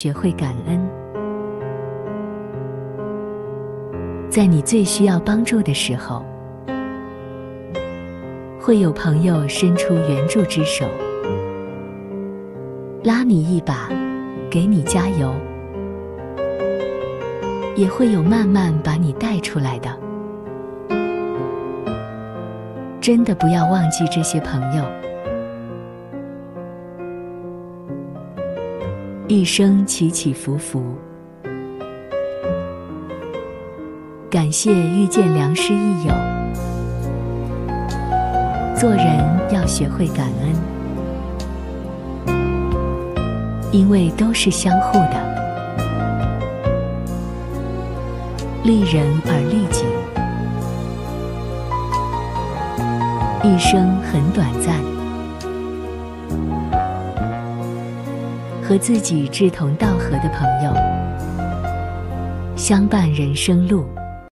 学会感恩，在你最需要帮助的时候，会有朋友伸出援助之手，拉你一把，给你加油；也会有慢慢把你带出来的。真的不要忘记这些朋友。一生起起伏伏，感谢遇见良师益友。做人要学会感恩，因为都是相互的。利人而利己，一生很短暂。和自己志同道合的朋友相伴人生路。